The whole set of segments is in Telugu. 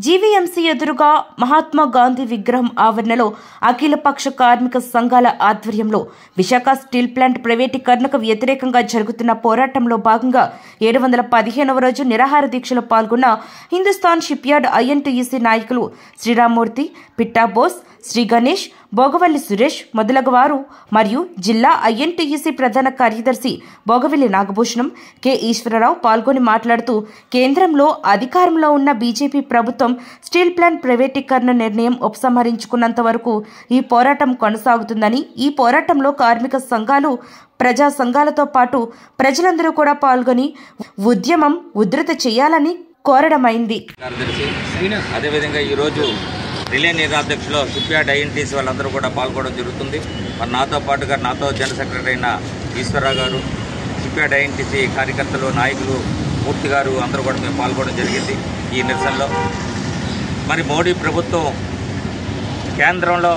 జీవీఎంసీ ఎదురుగా మహాత్మా గాంధీ విగ్రహం ఆవరణలో అఖిలపక్ష కార్మిక సంఘాల ఆధ్వర్యంలో విశాఖ స్టీల్ ప్లాంట్ ప్రైవేటీకరణకు వ్యతిరేకంగా జరుగుతున్న పోరాటంలో భాగంగా ఏడు వందల పదిహేనవ రోజు నిరాహార దీక్షలో పాల్గొన్న హిందుస్థాన్ షిప్యార్డ్ ఐఎన్టీఈసీ నాయకులు శ్రీరామ్మూర్తి పిట్టా బోస్ శ్రీ గణేష్ భోగవల్లి సురేష్ మొదలగువారు మరియు జిల్లా ఐఎన్టీఈసీ ప్రధాన కార్యదర్శి భోగవల్లి నాగభూషణం కె ఈశ్వరరావు పాల్గొని మాట్లాడుతూ కేంద్రంలో అధికారంలో ఉన్న బీజేపీ ప్రభుత్వం స్టీల్ ప్లాంట్ ప్రైవేటీకరణ నిర్ణయం ఉపసంహరించుకున్నంత వరకు ఈ పోరాటం కొనసాగుతుందని ఈ పోరాటంలో కార్మిక సంఘాలు ప్రజా సంఘాలతో పాటు ప్రజలందరూ కూడా పాల్గొని ఉద్యమం ఉధృత చేయాలని కోరడమైంది. అదేవిధంగా ఈరోజు రిలే నిర్వాధ్యక్షులు షిప్యార్డ్ ఐఎన్టీసీ వాళ్ళందరూ కూడా పాల్గొనడం జరుగుతుంది. మరి నాతో పాటుగా నాతో జనరల్ సెక్రటరీ అయిన ఈశ్వరరావు గారు షిప్యార్డ్ ఐఎన్టీసీ కార్యకర్తలు నాయకులు మూర్తి గారు అందరూ కూడా మేము పాల్గొనడం జరిగింది ఈ నిరసనలో. మరి మోడీ ప్రభుత్వం కేంద్రంలో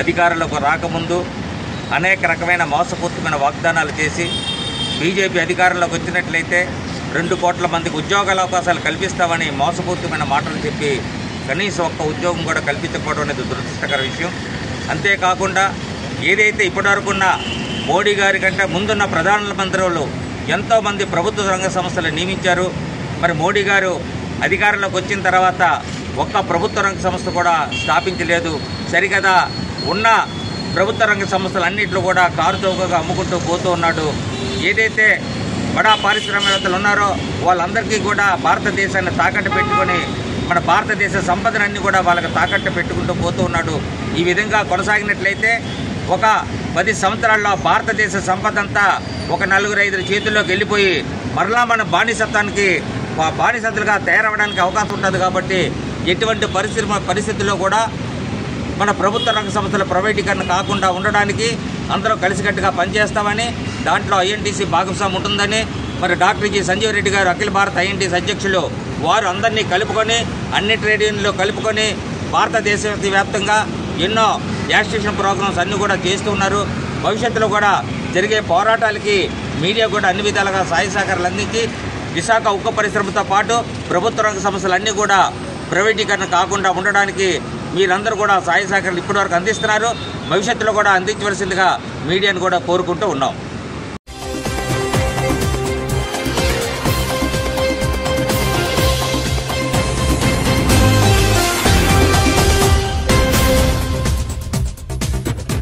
అధికారులకు రాకముందు అనేక రకమైన మోసపూరితమైన వాగ్దానాలు చేసి బీజేపీ అధికారంలోకి వచ్చినట్లయితే రెండు కోట్ల మందికి ఉద్యోగాల అవకాశాలు కల్పిస్తామని మోసపూరితమైన మాటలు చెప్పి కనీసం ఒక్క ఉద్యోగం కూడా కల్పించకపోవడం అనేది దురదృష్టకర విషయం. అంతేకాకుండా ఏదైతే ఇప్పటివరకున్న మోడీ గారి కంటే ముందున్న ప్రధానమంత్రులు ఎంతోమంది ప్రభుత్వ రంగ సంస్థలు నియమించారు మరి మోడీ గారు అధికారంలోకి వచ్చిన తర్వాత ఒక్క ప్రభుత్వ రంగ సంస్థ కూడా స్థాపించలేదు సరికదా ఉన్న ప్రభుత్వ రంగ సంస్థలు అన్నింటిలో కూడా కారు చౌకగా అమ్ముకుంటూ పోతూ ఉన్నాడు. ఏదైతే బడా పారిశ్రామికవేత్తలు ఉన్నారో వాళ్ళందరికీ కూడా భారతదేశాన్ని తాకట్టు పెట్టుకొని మన భారతదేశ సంపదనన్నీ కూడా వాళ్ళకి తాకట్టు పెట్టుకుంటూ పోతూ ఉన్నాడు. ఈ విధంగా కొనసాగినట్లయితే ఒక పది సంవత్సరాల్లో భారతదేశ సంపద అంతా ఒక నలుగురు ఐదు చేతుల్లోకి వెళ్ళిపోయి మరలా మన బానిసత్వానికి బానిసత్తులుగా తయారవడానికి అవకాశం ఉంటుంది కాబట్టి ఎటువంటి పరిస్థితి పరిస్థితుల్లో కూడా మన ప్రభుత్వ రంగ సంస్థల ప్రైవేటీకరణ కాకుండా ఉండడానికి అందరూ కలిసికట్టుగా పనిచేస్తామని దాంట్లో ఐఎన్టీసీ భాగస్వామి ఉంటుందని మరి డాక్టర్ జి సంజీవ్ రెడ్డి గారు అఖిల భారత ఐఎన్టీసీ అధ్యక్షులు వారు అందరినీ కలుపుకొని అన్ని ట్రేడ్ యూనియన్లు కలుపుకొని భారతదేశ వ్యాప్తంగా ఎన్నో యాజిటేషన్ ప్రోగ్రామ్స్ అన్నీ కూడా చేస్తూ ఉన్నారు. భవిష్యత్తులో కూడా జరిగే పోరాటాలకి మీడియా కూడా అన్ని విధాలుగా సహాయ సహకారాలు అందించి విశాఖ ఉక్కు పరిశ్రమతో పాటు ప్రభుత్వ రంగ సంస్థలన్నీ కూడా ప్రైవేటీకరణ కాకుండా ఉండడానికి మీరందరూ కూడా సహాయ సహకారాలు ఇప్పటివరకు అందిస్తున్నారు. భవిష్యత్తులో కూడా అందించవలసిందిగా మీడియాను కూడా కోరుకుంటూ ఉన్నాం.